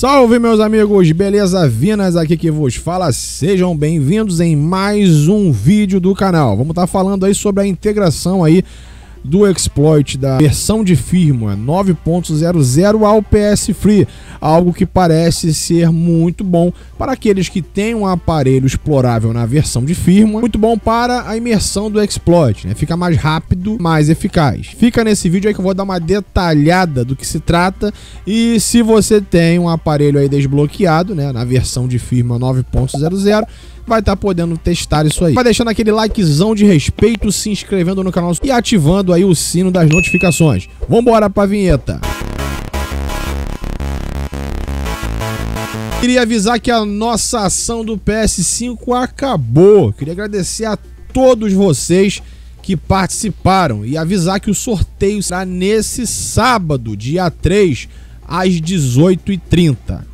Salve meus amigos, beleza? Vinas aqui que vos fala, sejam bem-vindos em mais um vídeo do canal. Vamos estar tá falando aí sobre a integração aí do exploit da versão de firmware 9.00 ao PS Free, algo que parece ser muito bom para aqueles que têm um aparelho explorável na versão de firmware, muito bom para a imersão do exploit, né? fica mais rápido, mais eficaz. Fica nesse vídeo aí que eu vou dar uma detalhada do que se trata e se você tem um aparelho aí desbloqueado, né, na versão de firmware 9.00, vai estar tá podendo testar isso aí. Vai deixando aquele likezão de respeito, se inscrevendo no canal e ativando aí o sino das notificações. Vambora pra vinheta. Queria avisar que a nossa ação do PS5 acabou. Queria agradecer a todos vocês que participaram e avisar que o sorteio será nesse sábado, dia 3, às 18h30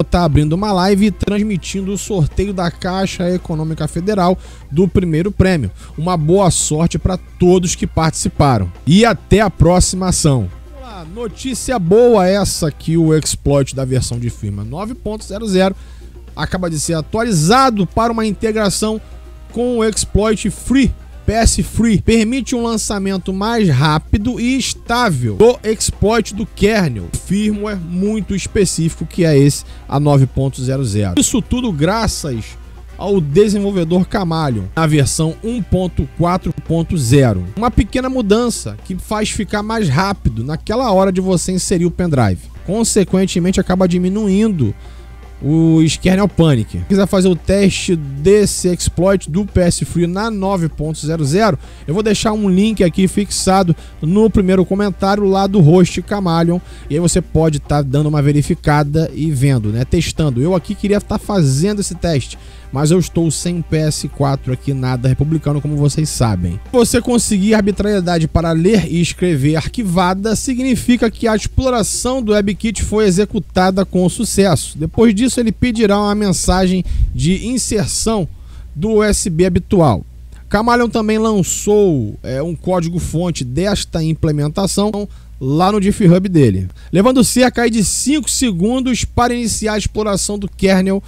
está abrindo uma live transmitindo o sorteio da Caixa Econômica Federal do primeiro prêmio. Uma boa sorte para todos que participaram. E até a próxima ação. Notícia boa essa que o exploit da versão de firma 9.00 acaba de ser atualizado para uma integração com o exploit Free PS Free permite um lançamento mais rápido e estável do exploit do kernel, firmware muito específico que é esse a 9.00. Isso tudo graças ao desenvolvedor Camalion na versão 1.4.0. Uma pequena mudança que faz ficar mais rápido naquela hora de você inserir o pendrive. Consequentemente, acaba diminuindo o Kernel Panic. Se quiser fazer o teste desse exploit do PS Free na 9.00, eu vou deixar um link aqui fixado no primeiro comentário lá do host Camalion e aí você pode estar tá dando uma verificada e vendo, né, testando. Eu aqui queria estar tá fazendo esse teste, mas eu estou sem PS4 aqui, nada republicano, como vocês sabem. Você conseguir arbitrariedade para ler e escrever arquivada significa que a exploração do WebKit foi executada com sucesso. Depois disso, ele pedirá uma mensagem de inserção do USB habitual. Camaleon também lançou é, um código-fonte desta implementação lá no GitHub dele, levando cerca de 5 segundos para iniciar a exploração do kernel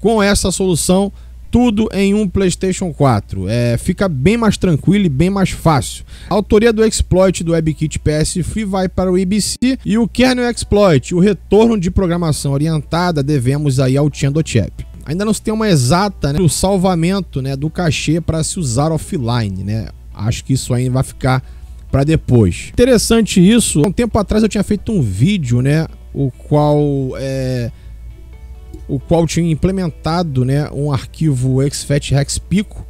com essa solução tudo em um PlayStation 4. É, fica bem mais tranquilo e bem mais fácil. A autoria do exploit do WebKit PS Free vai para o IBC e o kernel exploit, o retorno de programação orientada, devemos aí ao Tiandotchep. Ainda não se tem uma exata né, salvamento né, do cachê para se usar offline, né? Acho que isso ainda vai ficar para depois. Interessante isso. Um tempo atrás eu tinha feito um vídeo, né, o qual é o qual tinha implementado né, um arquivo exFAT Hex Pico,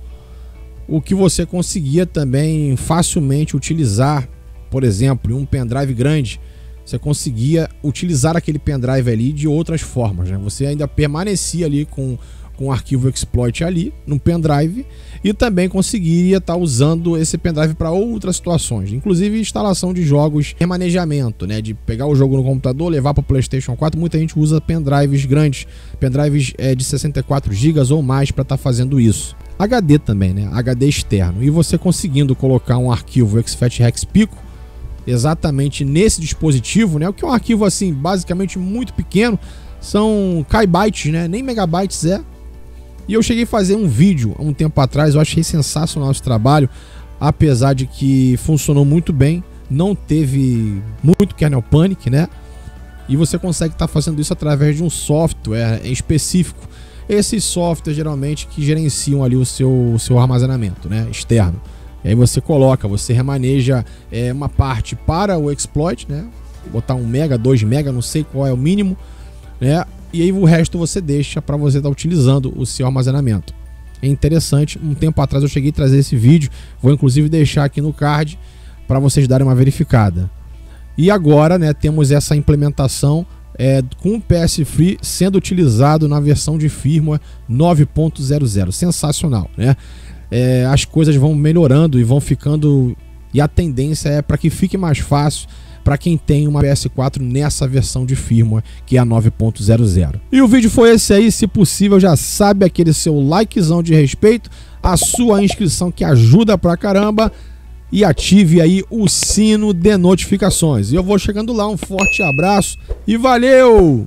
o que você conseguia também facilmente utilizar, por exemplo, em um pendrive grande, você conseguia utilizar aquele pendrive ali de outras formas. Né? Você ainda permanecia ali com com o arquivo exploit ali no pendrive e também conseguiria estar tá usando esse pendrive para outras situações, inclusive instalação de jogos, remanejamento, né, de pegar o jogo no computador, levar para o PlayStation 4. Muita gente usa pendrives grandes, pendrives é, de 64 GB ou mais para estar tá fazendo isso. HD também, né? HD externo. E você conseguindo colocar um arquivo exFAT Hex Pico exatamente nesse dispositivo, né? O que é um arquivo assim, basicamente muito pequeno, são kbytes, né? Nem megabytes é, e eu cheguei a fazer um vídeo há um tempo atrás, eu achei sensacional esse trabalho, apesar de que funcionou muito bem, não teve muito kernel panic, né? E você consegue estar tá fazendo isso através de um software específico. Esses softwares geralmente que gerenciam ali o seu, o seu armazenamento, né? Externo. E aí você coloca, você remaneja é, uma parte para o exploit, né? Botar um mega, 2 mega, não sei qual é o mínimo, né? E aí o resto você deixa para você estar tá utilizando o seu armazenamento. É interessante, um tempo atrás eu cheguei a trazer esse vídeo, vou inclusive deixar aqui no card para vocês darem uma verificada. E agora, né, temos essa implementação é, com o PS Free sendo utilizado na versão de firmware 9.00. Sensacional, né? É, as coisas vão melhorando e vão ficando e a tendência é para que fique mais fácil para quem tem uma PS4 nessa versão de firmware, que é a 9.00. E o vídeo foi esse aí, se possível, já sabe aquele seu likezão de respeito, a sua inscrição que ajuda pra caramba e ative aí o sino de notificações. E eu vou chegando lá, um forte abraço e valeu!